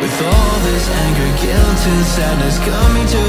With all this anger, guilt and sadness Coming to